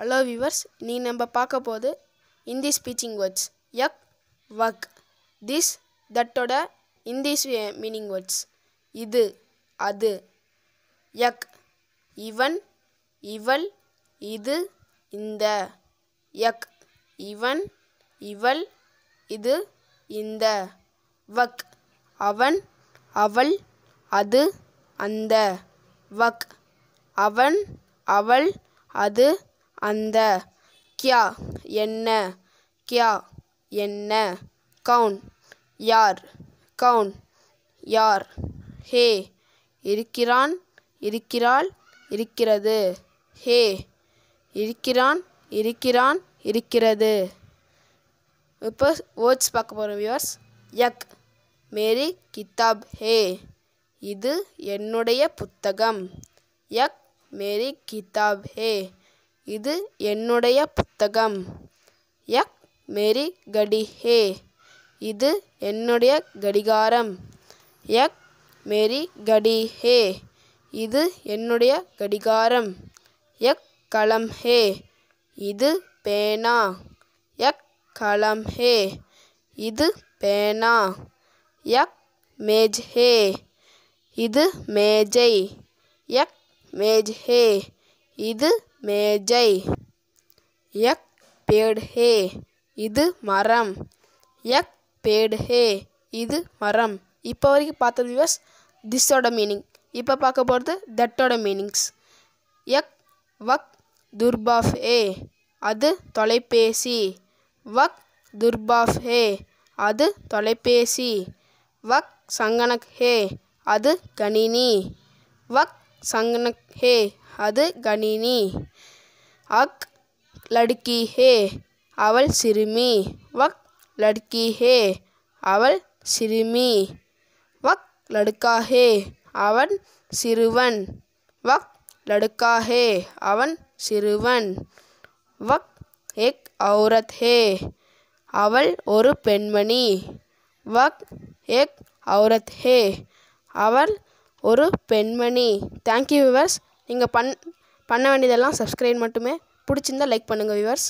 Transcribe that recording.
Hello viewers நீ நம்ம பார்க்க போது இந்தி ஸ்பீச்சிங் வேர்ட்ஸ் யக் வக் திஸ் தட்டோட இந்தி மீனிங் வேர்ட்ஸ் இது அது. யக் இவன் இவள் இது இந்த. யக் இவன் இவள் இது இந்த. வக் அவன் அவள் அது அந்த. வக் அவன் அவள் அது அந்த கியா என்ன? கியா என்ன? கவுன். யார்? கவுன். யார்? ஹே. இருக்கிறான் இருக்கிறாள் இருக்கிறது. ஹே. இருக்கிறான் இருக்கிறான் இருக்கிறது. இப்போ வேர்ட்ஸ் பார்க்க போகிறோம் வியூவர்ஸ் யக். மேரி கிதாப் ஹே. இது என்னுடைய புத்தகம். யக். மேரி கித்தாப். ஹே. இது என்னுடைய புத்தகம். யக் மேரி கடி ஹே இது என்னுடைய கடிகாரம். யக் மேரி கடி ஹே இது என்னுடைய கடிகாரம். யக் கலம் ஹே இது பேனா. யக் கலம் ஹே இது பேனா. யக் மேஜ் ஹே இது மேஜை. யக் மேஜ் ஹே இது மேஜை யக் பேடு ஹே இது மரம். யக் பேடு ஹே இது மரம். இப்போ வரைக்கும் பார்த்த வியூவர்ஸ் திஸோட மீனிங் இப்போ பார்க்க போகிறது தட்டோட மீனிங்ஸ் யக் வக் துர்பாஃப் ஏ அது தொலைபேசி. வக் துர்பாஃப் ஹே அது தொலைபேசி. வக் சங்கனக் ஹே அது கணினி. வக் சங்கனக் ஹே அது கணினி. அக் லடுக்கி ஹே அவள் சிறுமி. வக் லடுக்கி ஹே அவள் சிறுமி. வக் லடுக்கா ஹே அவன் சிறுவன். வக் லடுக்கா ஹே அவன் சிறுவன். வக் எக் ஔரத் ஹே அவள் ஒரு பெண்மணி. வக் எக் ஔரத் ஹே அவள் ஒரு பெண்மணி. தேங்க்யூ விவர்ஸ் நீங்கள் பண் பண்ண வேண்டியதெல்லாம் சப்ஸ்கிரைப் மட்டுமே. பிடிச்சிருந்தா லைக் பண்ணுங்கள் விவர்ஸ்